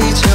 light.